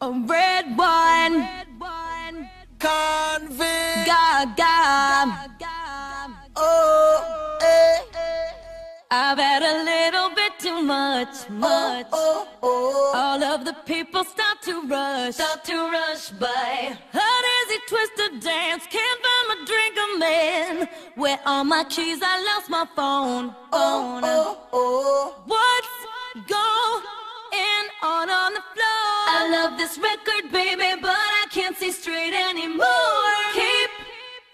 A red wine. Konvict. Gaga. Oh, eh. I've had a little bit too much, much. Oh, oh. All of the people start to rush, start to rush by. A dizzy twisted dance, can't find my drink, I'm in. Where are my keys? I lost my phone. phone. Oh, oh. What's going I love this record, baby, but I can't see straight anymore. Keep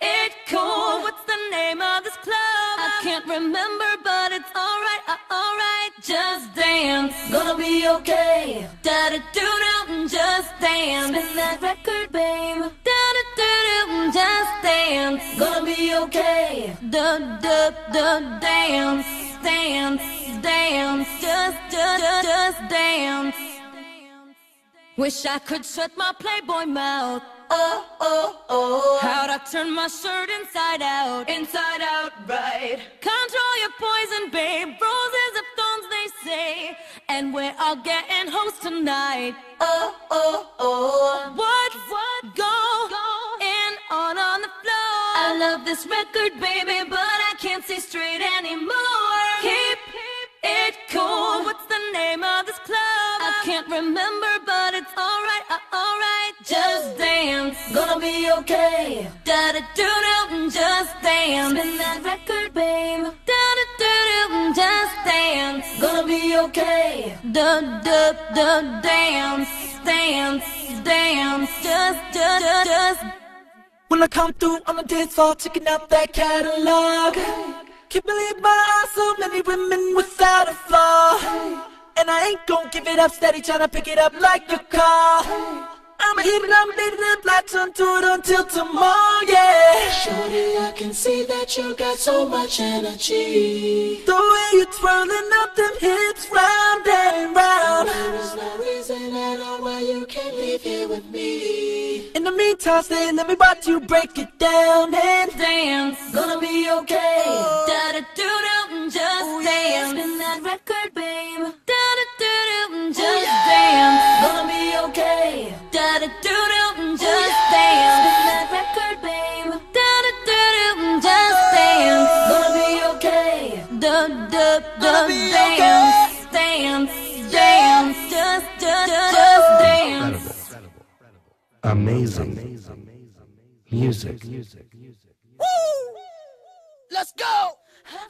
it cool. What's the name of this club? I can't remember, but it's alright, uh, alright. Just dance. Gonna be okay. Da da do do, just dance. Spin that record, babe. Da da do do, just dance. Gonna be okay. Da da da dance, dance, dance, just just just dance. Wish I could shut my Playboy mouth. Oh, oh, oh. How'd I turn my shirt inside out? Inside out, right. Control your poison, babe. Roses of thorns, they say. And we're all getting hoes tonight. Oh, oh, oh. What's what going on on the floor? I love this record, baby, but I can't see straight anymore. Remember, but it's alright, uh, alright. Just dance. Gonna be okay. Da da do do, just dance. Spin that record, babe. Da da do do, just dance. Gonna be okay. Da da da dance, dance, dance. Just just. just. When I come through on the dance floor, checking out that catalog. Can't believe my eyes, so many women without a flaw. And I ain't gon' give it up, steady tryna pick it up like a car. I'ma heat it up, leave it up, latch onto it until tomorrow, yeah. Shorty, I can see that you got so much energy. The way you twirling up them hips round and round. There is no reason at all why you can't leave here with me. In the meantime, stay, let me watch you break it down and dance. Gonna be okay. Oh. Da da do do, Da da do do, just yeah. dance. Spin that record, babe. Da da do do, just dance. Gonna be okay. Da da da Gonna be dance, dance, dance. Just just just dance. Amazing music. Let's go.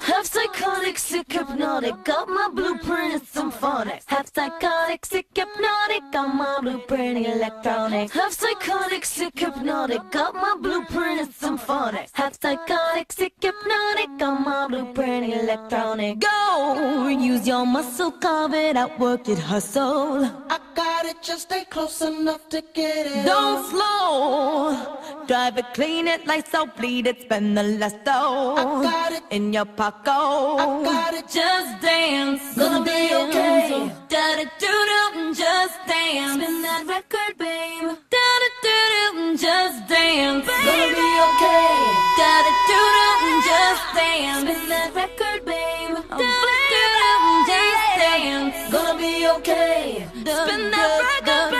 Half psychotic, sick, hypnotic. Got my blueprint, it's symphonic. Half psychotic, sick, hypnotic. Got my blueprint, electronic. Half psychotic, sick, hypnotic. Got my blueprint, it's symphonic. Half psychotic, sick, hypnotic. Got my blueprint, electronic. Go! Use your muscle, carve it out, work it, hustle. I got it, just stay close enough to get it. Don't slow. Drive it, clean it, lights out, bleed it, spend the last dough. I got it. In your pocket. I got it. Just dance. Gonna be okay. Da da do do, just dance. Spin that record, babe. Da da do do, just dance. Gonna be okay. Da da do do, just dance. Spin that record, babe. Da da do do, just dance. Gonna be okay. Spin that record.